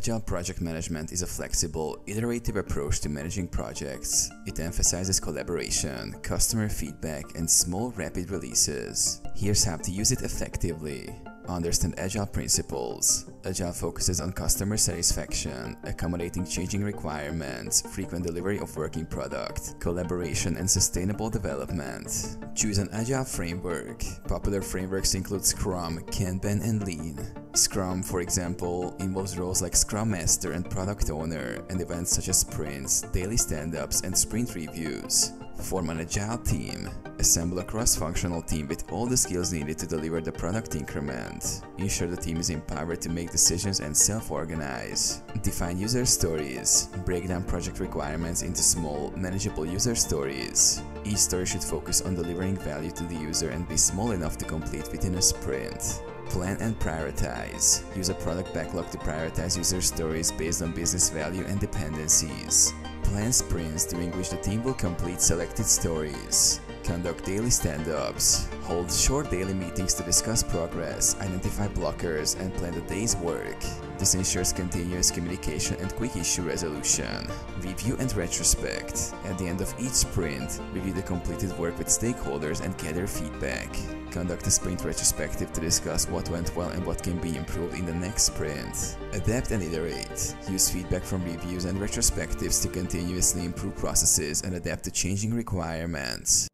Agile project management is a flexible, iterative approach to managing projects. It emphasizes collaboration, customer feedback, and small, rapid releases. Here's how to use it effectively. Understand Agile principles. Agile focuses on customer satisfaction, accommodating changing requirements, frequent delivery of working product, collaboration, and sustainable development. Choose an Agile framework. Popular frameworks include Scrum, Kanban, and Lean. Scrum, for example, involves roles like Scrum Master and Product Owner, and events such as sprints, daily stand-ups, and sprint reviews. Form an agile team. Assemble a cross-functional team with all the skills needed to deliver the product increment. Ensure the team is empowered to make decisions and self-organize. Define user stories. Break down project requirements into small, manageable user stories. Each story should focus on delivering value to the user and be small enough to complete within a sprint. Plan and prioritize. Use a product backlog to prioritize user stories based on business value and dependencies. Plan sprints during which the team will complete selected stories. Conduct daily stand-ups. Hold short daily meetings to discuss progress, identify blockers, and plan the day's work. This ensures continuous communication and quick issue resolution. Review and retrospect. At the end of each sprint, review the completed work with stakeholders and gather feedback. Conduct a sprint retrospective to discuss what went well and what can be improved in the next sprint. Adapt and iterate. Use feedback from reviews and retrospectives to continuously improve processes and adapt to changing requirements.